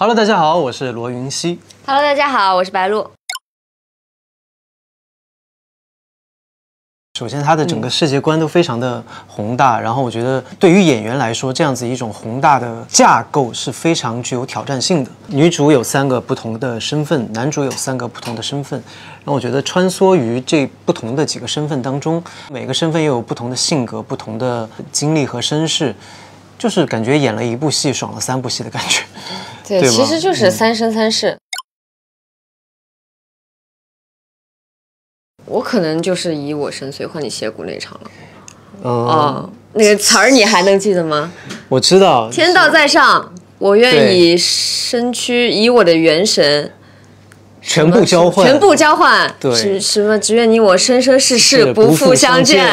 Hello，大家好，我是罗云熙。Hello，大家好，我是白露。首先，它的整个世界观都非常的宏大，然后我觉得对于演员来说，这样子一种宏大的架构是非常具有挑战性的。女主有三个不同的身份，男主有三个不同的身份，然后我觉得穿梭于这不同的几个身份当中，每个身份又有不同的性格、不同的经历和身世，就是感觉演了一部戏，爽了三部戏的感觉。对，对其实就是三生三世。我可能就是以我身碎换你血骨那场了。嗯，哦，那个词儿你还能记得吗？我知道，天道在上，我愿以身躯以我的元神全部交换，全部交换。对只什么只愿你我生生世世不复相见。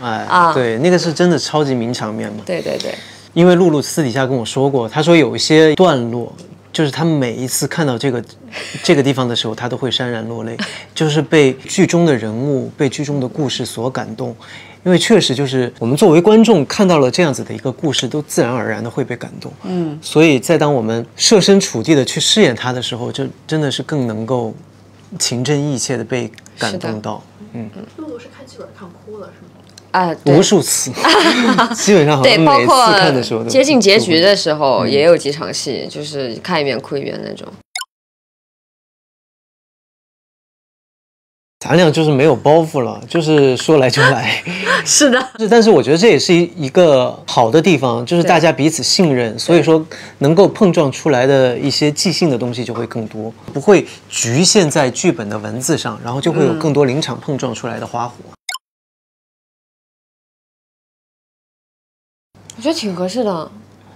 哎，啊对，那个是真的超级名场面嘛。对对对，因为露露私底下跟我说过，她说有一些段落，就是她每一次看到这个这个地方的时候，她都会潸然落泪，就是被剧中的人物、被剧中的故事所感动。因为确实就是我们作为观众看到了这样子的一个故事，都自然而然的会被感动。嗯，所以在当我们设身处地的去饰演他的时候，就真的是更能够情真意切的被感动到。嗯，露露是看剧本看哭了是吗？哎，对无数次，基本上好对，像每次包括看的时候都接近结局的时候，也有几场戏，就是看一遍哭一遍那种。咱俩就是没有包袱了，就是说来就来。是的，但是我觉得这也是一一个好的地方，就是大家彼此信任，所以说能够碰撞出来的一些即兴的东西就会更多，不会局限在剧本的文字上，然后就会有更多临场碰撞出来的花火。我觉得挺合适的。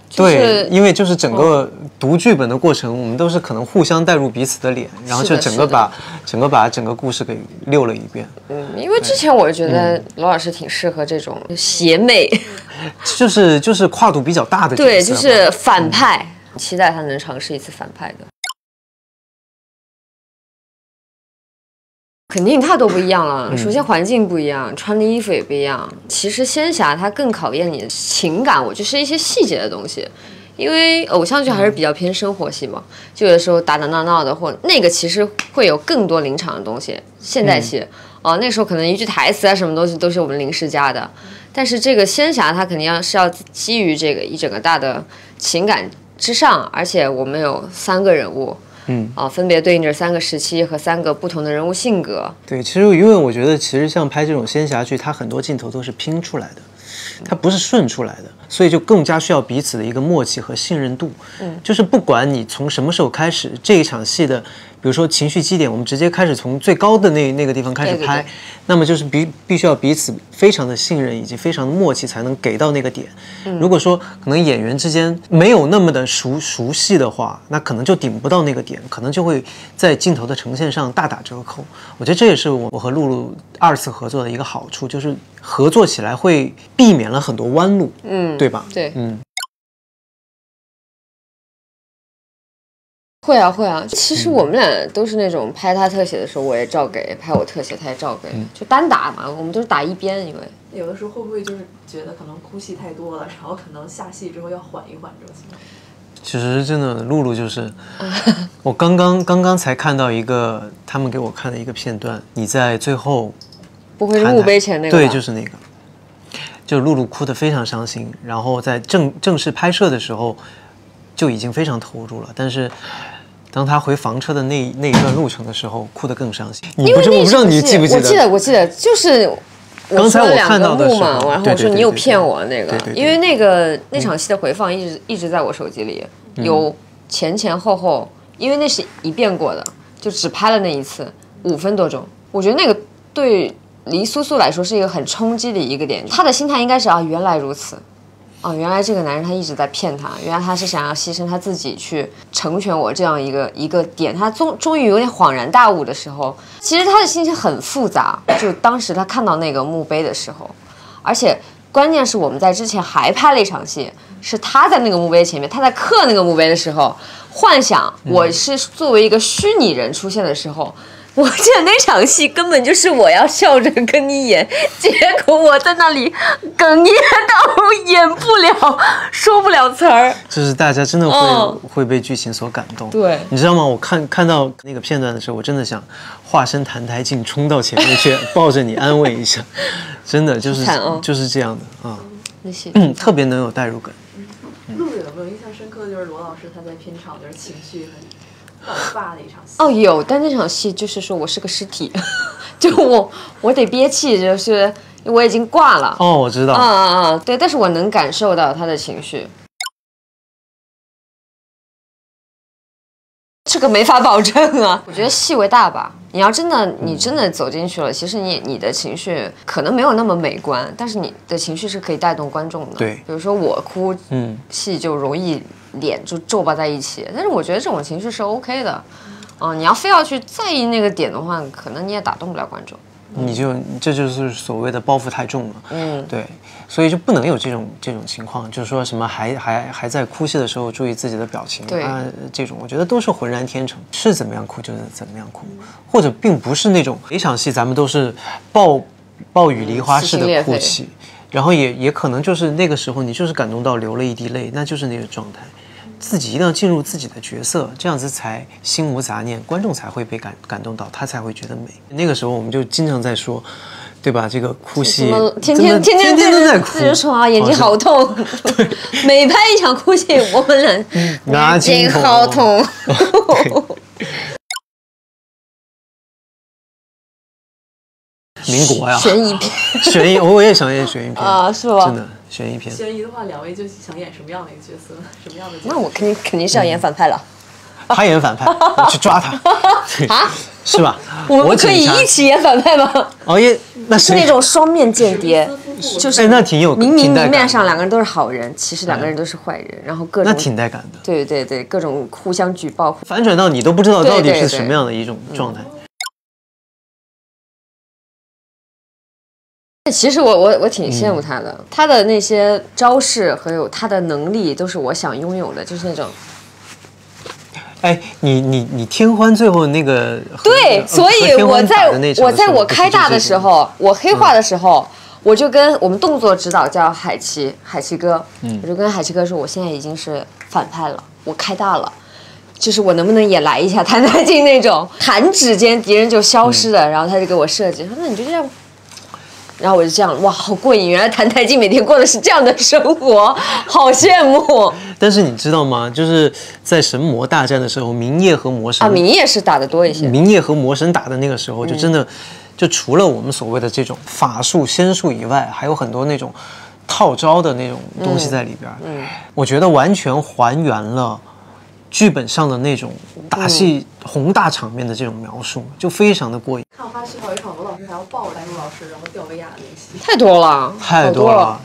就对是，因为就是整个读剧本的过程，我们都是可能互相带入彼此的脸，然后就整个把整个把整个故事给溜了一遍。嗯，因为之前我觉得嗯罗老师挺适合这种邪魅，就是就是跨度比较大的对，就是反派，期待他能尝试一次反派的。肯定太多不一样了。首先环境不一样，穿的衣服也不一样。其实仙侠它更考验你的情感，我就是一些细节的东西。因为偶像剧还是比较偏生活戏嘛，就有的时候打打闹闹的，或那个其实会有更多临场的东西。现代戏，哦、那时候可能一句台词啊，什么东西都是我们临时加的。但是这个仙侠它肯定要是要基于这个一整个大的情感之上，而且我们有三个人物，嗯啊，分别对应着三个时期和三个不同的人物性格。对，其实因为我觉得，其实像拍这种仙侠剧，它很多镜头都是拼出来的，它不是顺出来的，所以就更加需要彼此的一个默契和信任度。嗯，就是不管你从什么时候开始，这一场戏的，比如说情绪基点，我们直接开始从最高的那那个地方开始拍，对对对那么就是必必须要彼此非常的信任以及非常的默契，才能给到那个点。如果说可能演员之间没有那么的熟熟悉的话，那可能就顶不到那个点，可能就会在镜头的呈现上大打折扣。我觉得这也是我我和露露二次合作的一个好处，就是合作起来会避免了很多弯路，嗯，对吧？对，嗯，会啊会啊。其实我们俩都是那种拍他特写的时候，我也照给；拍我特写，他也照给，就单打嘛。我们都是打一边，因为有的时候会不会就是觉得可能哭戏太多了，然后可能下戏之后要缓一缓这种情况？其实真的露露就是，我刚刚刚刚才看到一个他们给我看的一个片段，你在最后不会是墓碑前那个吧对，就是那个，就露露哭得非常伤心，然后在正正式拍摄的时候就已经非常投入了，但是当他回房车的那那一段路程的时候，哭得更伤心。你因为那不是我不知道你记不记得我记得，我记得，就是我刚才我看到的嘛，然后我说你有骗我那个因为那个那场戏的回放一直一直在我手机里，嗯有前前后后，因为那是一遍过的，就只拍了那一次，五分多钟。我觉得那个对黎苏苏来说是一个很冲击的一个点，她的心态应该是啊，原来如此。哦，原来这个男人他一直在骗她，原来他是想要牺牲他自己去成全我这样一个一个点。他终终于有点恍然大悟的时候，其实他的心情很复杂。就当时他看到那个墓碑的时候，而且关键是我们在之前还拍了一场戏，是他在那个墓碑前面，他在刻那个墓碑的时候，幻想我是作为一个虚拟人出现的时候，我记得那场戏根本就是我要笑着跟你演，结果我在那里哽咽到演不了，说不了词儿。就是大家真的会、嗯会被剧情所感动。对你知道吗？我看看到那个片段的时候，我真的想化身澹台烬冲到前面去抱着你安慰一下，真的就是、哦就是这样的啊，那些嗯，特别能有代入感。露露有没有印象深刻？就是罗老师他在片场就是情绪很爆发的一场戏。哦有，但那场戏就是说我是个尸体，就我我得憋气，就是我已经挂了。哦，我知道，啊啊啊！对，但是我能感受到他的情绪。个没法保证啊，我觉得戏为大吧。你要真的，你真的走进去了，其实你你的情绪可能没有那么美观，但是你的情绪是可以带动观众的。对比如说我哭嗯，戏就容易脸就皱巴在一起，但是我觉得这种情绪是 OK 的。啊、你要非要去在意那个点的话，可能你也打动不了观众。你就这就是所谓的包袱太重了。嗯，对，所以就不能有这种这种情况，就是说什么还还还在哭戏的时候注意自己的表情对啊，这种我觉得都是浑然天成，是怎么样哭就是怎么样哭，或者并不是那种每场戏咱们都是暴暴雨梨花式的哭泣，然后也也可能就是那个时候你就是感动到流了一滴泪，那就是那个状态。自己一定要进入自己的角色，这样子才心无杂念，观众才会被感感动到，他才会觉得美。那个时候我们就经常在说，对吧？这个哭戏天天天天天都在哭，自己说啊，眼睛好痛。每拍一场哭戏，我们俩眼睛好痛。民国呀，悬疑片 悬疑，我也想演悬疑片啊是吧真的悬疑片，悬疑的话，两位就想演什么样的一个角色？什么样的角色？那我肯定肯定是要演反派了他演反派，我去抓他，啊！是吧？我们不可以一起演反派吗？熬夜，那是那种双面间谍，就是哎，那挺有明明挺带感的明面上两个人都是好人，其实两个人都是坏人，然后各那种挺带感的，对对对，各种互相举报。反转到你都不知道到底是什么样的一种状态。其实我我我挺羡慕他的，他的那些招式和有他的能力都是我想拥有的，就是那种哎，你你你天欢最后那个对，呃所以我在我在我开大的时，候，我黑化的时候，我就跟我们动作指导叫海奇，海奇哥，嗯。我就跟海奇哥说，我现在已经是反派了，我开大了。就是我能不能也来一下弹弹镜那种，弹指间敌人就消失了，然后他就给我设计，说那你就这样，然后我就这样，哇，好过瘾！原来谭台烬每天过的是这样的生活，好羡慕但是你知道吗？就是在神魔大战的时候，明夜和魔神啊！明夜是打的多一些，明夜和魔神打的那个时候，就真的，就除了我们所谓的这种法术、仙术以外，还有很多那种套招的那种东西在里边。嗯，我觉得完全还原了剧本上的那种打戏宏大场面的这种描述，就非常的过瘾，看花絮还有一场罗老师还要抱着陆老师，然后吊威亚的那个戏。太多了，太多了。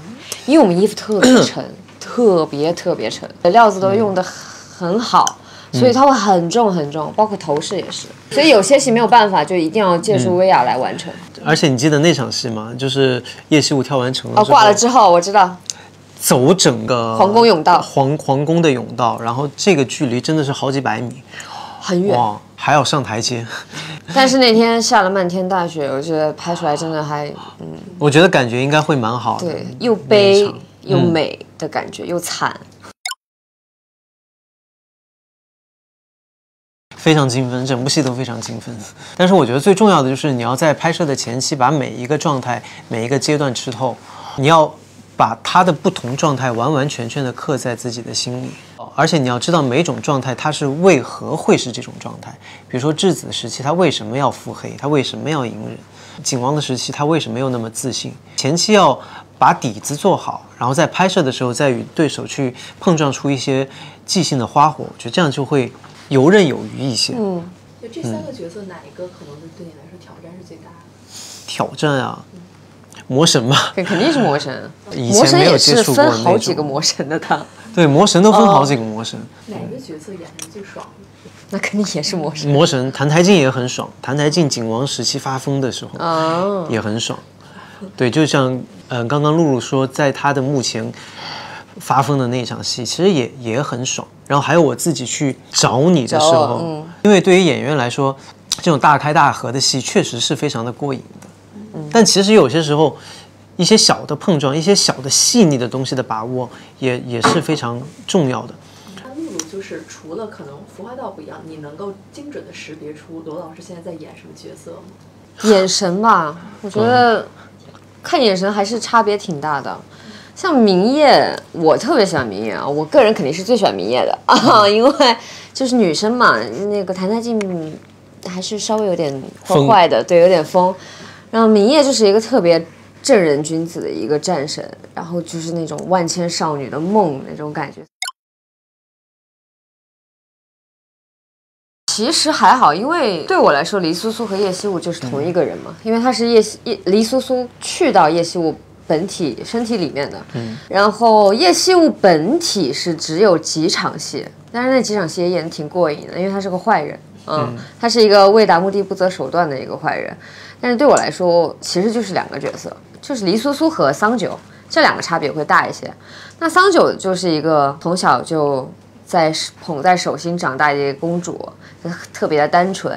因为我们衣服特别沉，特别特别沉，料子都用的很好，所以它会很重很重，包括头饰也是。所以有些戏没有办法，就一定要借助薇娅来完成。而且你记得那场戏吗？就是叶希雾跳完成了哦，之后挂了之后我知道，走整个皇宫甬道皇皇宫的甬道，然后这个距离真的是好几百米，很远。哇，还要上台阶。但是那天下了漫天大雪，我觉得拍出来真的还嗯，我觉得感觉应该会蛮好的。对，又悲又嗯美的感觉，又惨。非常精分，整部戏都非常精分。但是我觉得最重要的就是你要在拍摄的前期把每一个状态、每一个阶段吃透，你要把他的不同状态完完全全的刻在自己的心里，而且你要知道每种状态它是为何会是这种状态。比如说质子时期，他为什么要腹黑？他为什么要隐忍？景王的时期，他为什么又那么自信？前期要把底子做好，然后在拍摄的时候再与对手去碰撞出一些即兴的花火，我觉得这样就会游刃有余一些。嗯，就这三个角色，哪一个可能是对你来说挑战是最大的？挑战啊，魔神嘛，肯肯定是魔神，以魔神前没有接也是分触过那种。好几个魔神的他，对魔神都分好几个魔神，哪个角色演的最爽？那肯定也是魔神。魔神澹台烬也很爽，澹台烬景王时期发疯的时候啊，也很爽，对，就像嗯、呃刚刚露露说，在他的墓前发疯的那场戏，其实也也很爽。然后还有我自己去找你的时候，嗯。因为对于演员来说，这种大开大合的戏，确实是非常的过瘾的。但其实有些时候，一些小的碰撞，一些小的细腻的东西的把握，也也是非常重要的。那露露就是除了可能服化道不一样，你能够精准的识别出罗老师现在在演什么角色吗？眼神吧，我觉得看眼神还是差别挺大的。像明夜，我特别喜欢明夜啊，我个人肯定是最喜欢明夜的啊，因为就是女生嘛，那个谭台静还是稍微有点坏坏的，对，有点疯。然后明夜就是一个特别正人君子的一个战神，然后就是那种万千少女的梦那种感觉。其实还好，因为对我来说，黎苏苏和叶希雾就是同一个人嘛，因为他是叶希叶黎苏苏去到叶希雾本体身体里面的，嗯，然后叶希雾本体是只有几场戏，但是那几场戏也演的挺过瘾的，因为他是个坏人，嗯，他是一个为达目的不择手段的一个坏人，但是对我来说，其实就是两个角色，就是黎苏苏和桑九这两个差别会大一些。那桑九就是一个从小就在捧在手心长大的一个公主，她特别的单纯，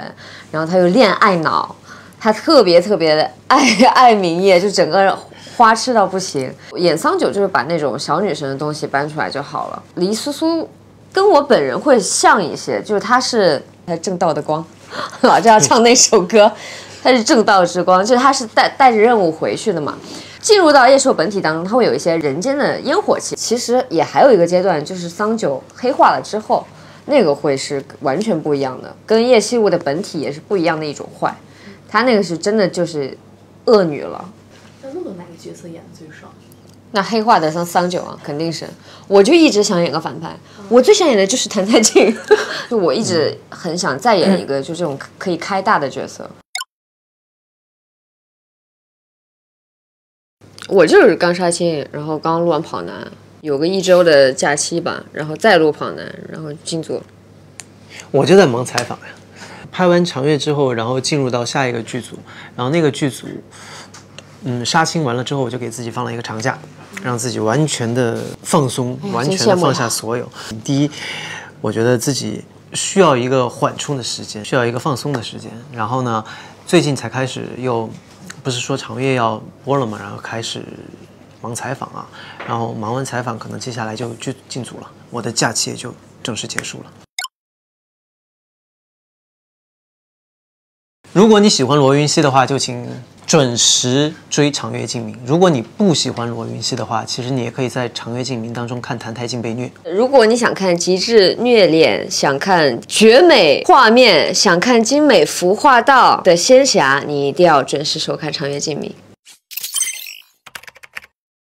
然后她又恋爱脑，她特别特别的爱 爱明夜，就整个花痴到不行。演桑九就是把那种小女生的东西搬出来就好了。黎苏苏跟我本人会像一些，就是她是她正道的光，老是要唱那首歌，她是正道之光，就是她是带带着任务回去的嘛。进入到叶寿本体当中，它会有一些人间的烟火气。其实也还有一个阶段，就是桑九黑化了之后，那个会是完全不一样的，跟叶希雾的本体也是不一样的一种坏。他那个是真的就是恶女了。那露露哪个角色演的最爽？那黑化的桑桑九啊，肯定是。我就一直想演个反派，我最想演的就是谭台静，就我一直很想再演一个就这种可以开大的角色。我就是刚杀青，然后刚录完跑男，有个一周的假期吧，然后再录跑男，然后进组。我就在忙采访呀。拍完长月之后，然后进入到下一个剧组，然后那个剧组，嗯，杀青完了之后，我就给自己放了一个长假，让自己完全的放松，完全的放下所有。第一，我觉得自己需要一个缓冲的时间，需要一个放松的时间。然后呢，最近才开始又，不是说长夜要播了嘛，然后开始忙采访啊，然后忙完采访，可能接下来就就进组了，我的假期也就正式结束了。如果你喜欢罗云熙的话，就请准时追《长月烬明》；如果你不喜欢罗云熙的话，其实你也可以在《长月烬明》当中看谭台烬被虐。如果你想看极致虐恋，想看绝美画面，想看精美服化道的仙侠，你一定要准时收看《长月烬明》。